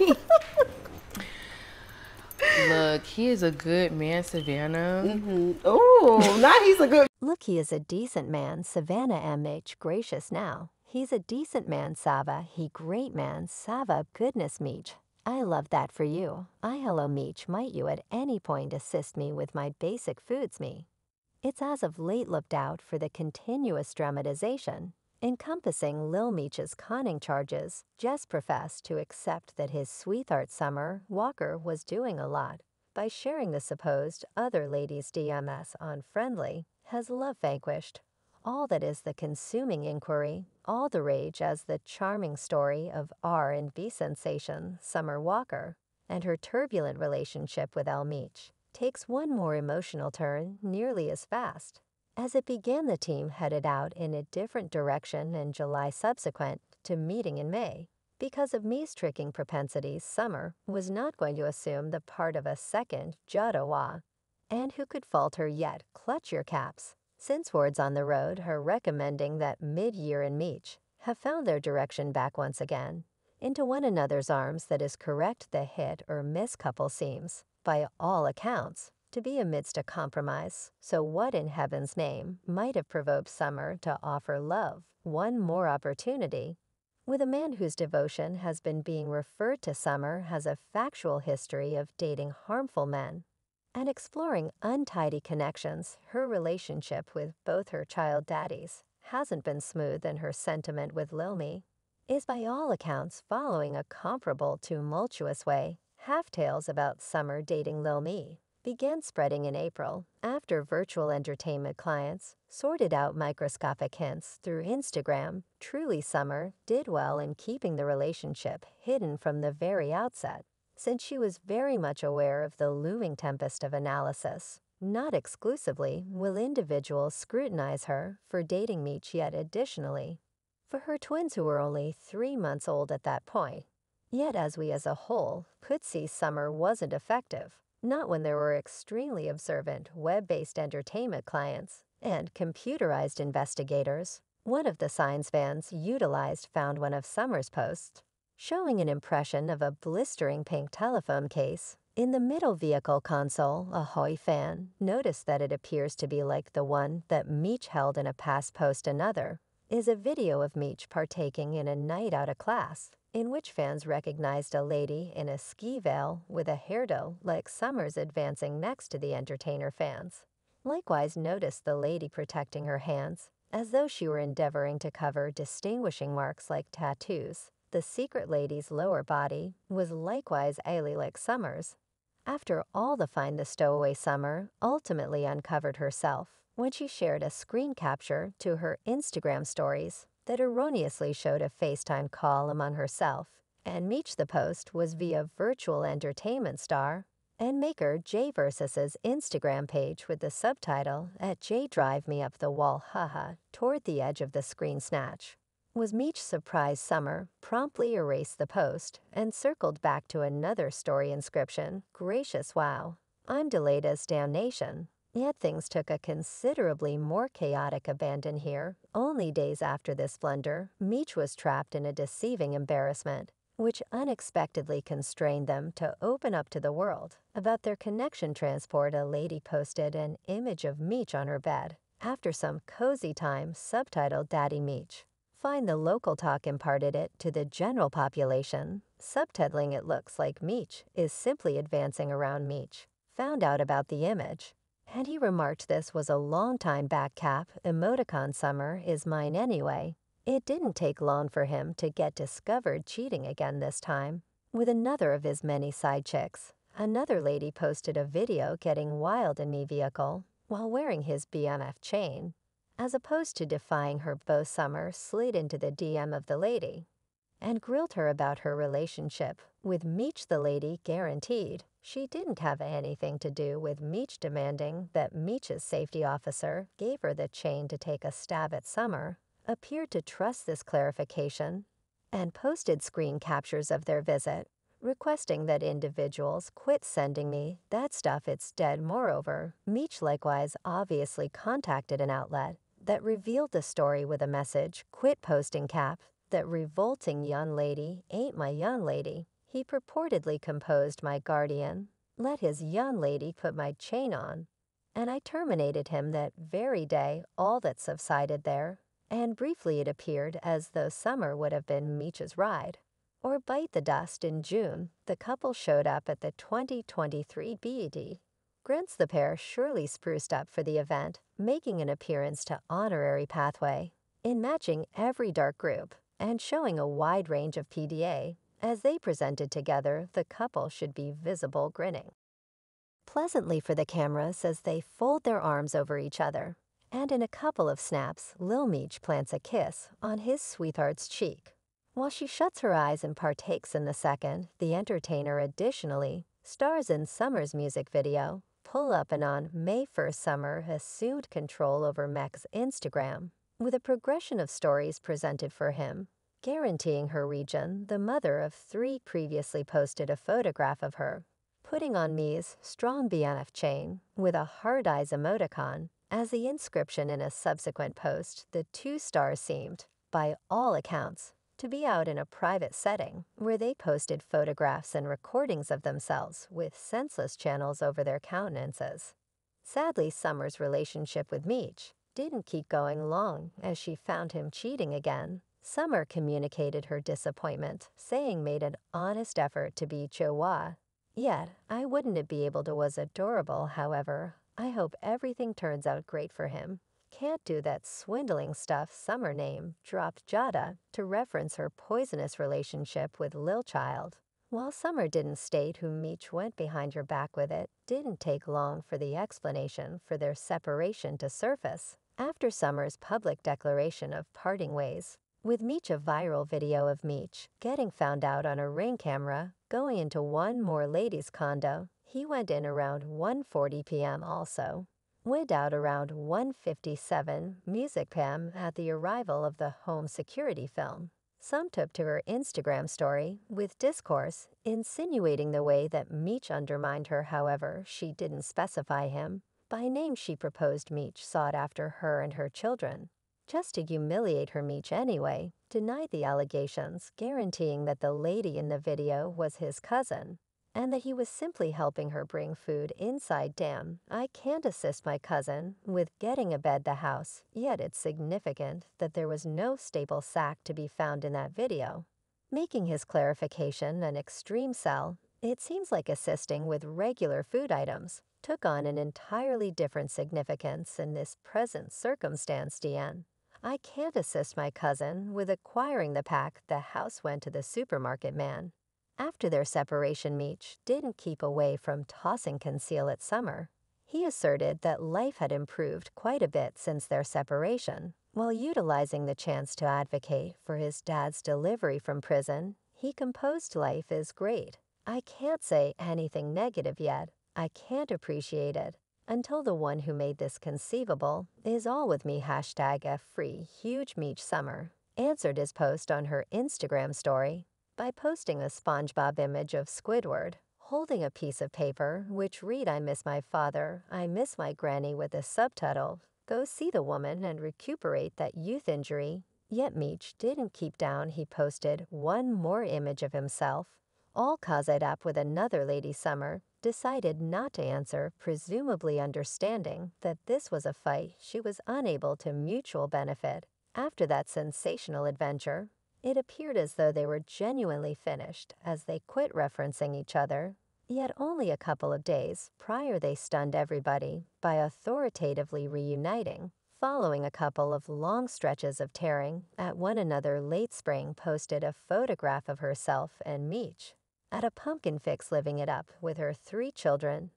Look, he is a good man, Savannah. Mm-hmm. Oh, now he's a good. Look, he is a decent man, Savannah MH, gracious now. He's a decent man, Sava. He great man, Sava. Goodness, Meech. I love that for you. I hello, Meech. Might you at any point assist me with my basic foods me? It's as of late looked out for the continuous dramatization, encompassing Lil Meech's conning charges. Jess professed to accept that his sweetheart Summer Walker was doing a lot by sharing the supposed other ladies' DMS on Friendly. Has love vanquished? All that is the consuming inquiry, all the rage as the charming story of R&B sensation Summer Walker and her turbulent relationship with Lil Meech takes one more emotional turn nearly as fast. As it began, the team headed out in a different direction in July subsequent to meeting in May. Because of Meech's tricking propensities, Summer was not going to assume the part of a second Jadawa. And who could falter yet? Clutch your caps. Since words on the road her recommending that mid-year and Meech have found their direction back once again into one another's arms that is correct the hit or miss couple seems, by all accounts, to be amidst a compromise. So what in heaven's name might have provoked Summer to offer love one more opportunity? With a man whose devotion has been being referred to Summer has a factual history of dating harmful men and exploring untidy connections, her relationship with both her child daddies hasn't been smooth in her sentiment with Lil Meech, is by all accounts following a comparable tumultuous way. Half tales about summer dating Lil Meech began spreading in April after virtual entertainment clients sorted out microscopic hints through Instagram. Truly, Summer did well in keeping the relationship hidden from the very outset since she was very much aware of the looming tempest of analysis. Not exclusively will individuals scrutinize her for dating Meech yet additionally, for her twins who were only three months old at that point. Yet as we as a whole could see summer wasn't effective, not when there were extremely observant web-based entertainment clients and computerized investigators. One of the signs fans utilized found one of Summer's posts showing an impression of a blistering pink telephone case. In the middle vehicle console, a Hoy fan noticed that it appears to be like the one that Meech held in a past post another, is a video of Meech partaking in a night out of class, in which fans recognized a lady in a ski veil with a hairdo like Summers advancing next to the entertainer fans. Likewise noticed the lady protecting her hands, as though she were endeavoring to cover distinguishing marks like tattoos. The secret lady's lower body was likewise airy like Summer's. After all the find the stowaway Summer ultimately uncovered herself when she shared a screen capture to her Instagram stories that erroneously showed a FaceTime call among herself and Meech the post was via virtual entertainment star and maker Jay Versace's Instagram page with the subtitle at Jay Drive Me Up the Wall haha toward the edge of the screen snatch was Meech's surprise Summer promptly erased the post and circled back to another story inscription, Gracious wow, I'm delayed as damnation. Yet things took a considerably more chaotic abandon here. Only days after this blunder, Meech was trapped in a deceiving embarrassment, which unexpectedly constrained them to open up to the world. About their connection transport, a lady posted an image of Meech on her bed. After some cozy time, subtitled Daddy Meech. Find the local talk imparted it to the general population. Subtitling it looks like Meech is simply advancing around Meech. Found out about the image. And he remarked this was a long time back cap, emoticon summer is mine anyway. It didn't take long for him to get discovered cheating again this time. With another of his many side chicks, another lady posted a video getting wild in me vehicle while wearing his BMF chain as opposed to defying her beau Summer slid into the DM of the lady and grilled her about her relationship with Meech the lady guaranteed she didn't have anything to do with Meech demanding that Meech's safety officer gave her the chain to take a stab at Summer, appeared to trust this clarification and posted screen captures of their visit, requesting that individuals quit sending me that stuff it's dead moreover. Meech likewise obviously contacted an outlet that revealed the story with a message, quit posting cap, that revolting young lady ain't my young lady. He purportedly composed my guardian, let his young lady put my chain on, and I terminated him that very day, all that subsided there, and briefly it appeared as though summer would have been Meech's ride. Or bite the dust in June, the couple showed up at the 2023 BET. Grants the pair surely spruced up for the event, making an appearance to Honorary Pathway, in matching every dark group and showing a wide range of PDA. As they presented together, the couple should be visible grinning pleasantly for the cameras as they fold their arms over each other. And in a couple of snaps, Lil Meech plants a kiss on his sweetheart's cheek. While she shuts her eyes and partakes in the second, the entertainer additionally stars in Summer's music video, Pull Up and on May 1st Summer assumed control over Meech's Instagram, with a progression of stories presented for him, guaranteeing her region, the mother of three previously posted a photograph of her putting on Meech's strong BMF chain with a hard eyes emoticon as the inscription in a subsequent post, the two stars seemed, by all accounts, to be out in a private setting where they posted photographs and recordings of themselves with senseless channels over their countenances. Sadly, Summer's relationship with Meech didn't keep going long as she found him cheating again. Summer communicated her disappointment, saying made an honest effort to be Chihuahua Yet, I wouldn't be able to was adorable, however. I hope everything turns out great for him. Can't do that swindling stuff Summer name, dropped Jada, to reference her poisonous relationship with Lil Child. While Summer didn't state who Meech went behind your back with it, didn't take long for the explanation for their separation to surface. After Summer's public declaration of parting ways, with Meech a viral video of Meech getting found out on a ring camera, going into one more lady's condo, he went in around 1.40 p.m. also. Went out around 1.57 music p.m. at the arrival of the home security film. Some took to her Instagram story with discourse insinuating the way that Meech undermined her however she didn't specify him. By name she proposed Meech sought after her and her children just to humiliate her Meech anyway, denied the allegations, guaranteeing that the lady in the video was his cousin and that he was simply helping her bring food inside Damn, I can't assist my cousin with getting a bed the house, yet it's significant that there was no staple sack to be found in that video. Making his clarification an extreme sell, it seems like assisting with regular food items took on an entirely different significance in this present circumstance, Deanne. I can't assist my cousin with acquiring the pack the house went to the supermarket man. After their separation, Meech didn't keep away from tossing conceal at Summer. He asserted that life had improved quite a bit since their separation. While utilizing the chance to advocate for his dad's delivery from prison, he composed life is great. I can't say anything negative yet. I can't appreciate it until the one who made this conceivable is all with me hashtag F free huge meech summer answered his post on her Instagram story by posting a SpongeBob image of Squidward holding a piece of paper which read I miss my father, I miss my granny with a subtitle Go see the woman and recuperate that youth injury. Yet Meech didn't keep down he posted one more image of himself all cozied up with another Lady Summer, decided not to answer, presumably understanding that this was a fight she was unable to mutual benefit. After that sensational adventure, it appeared as though they were genuinely finished as they quit referencing each other. Yet only a couple of days prior they stunned everybody by authoritatively reuniting. Following a couple of long stretches of tearing at one another late spring posted a photograph of herself and Meech at a pumpkin fix living it up with her three children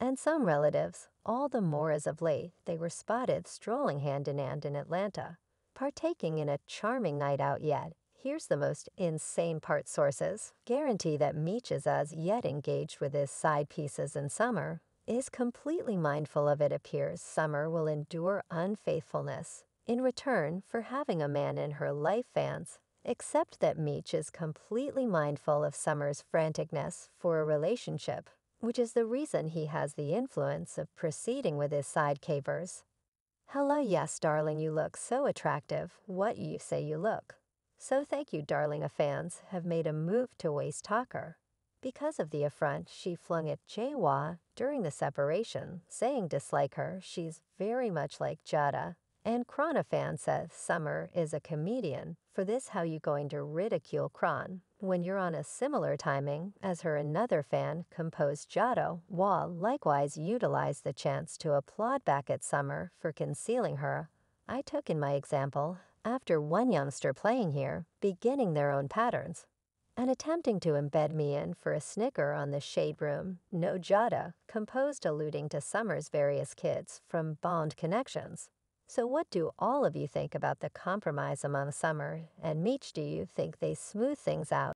and some relatives, all the more as of late they were spotted strolling hand in hand in Atlanta, partaking in a charming night out yet. Here's the most insane part sources guarantee that Meech is as yet engaged with his side pieces in summer, is completely mindful of it appears summer will endure unfaithfulness in return for having a man in her life fans except that Meech is completely mindful of Summer's franticness for a relationship, which is the reason he has the influence of proceeding with his side cavers. Hello, yes, darling, you look so attractive. What you say you look. So thank you, darling, of fans have made a move to waste talker. Because of the affront she flung at Jaehwa during the separation, saying dislike her, she's very much like Jada. And Krana fan says Summer is a comedian. For this, how you going to ridicule Kron when you're on a similar timing as her another fan composed Jado, Wall likewise utilized the chance to applaud back at Summer for concealing her. I took in my example after one youngster playing here, beginning their own patterns, and attempting to embed me in for a snicker on the shade room, no Jada, composed alluding to Summer's various kids from Bond Connections. So, what do all of you think about the compromise among Summer and Meech? Do you think they smooth things out?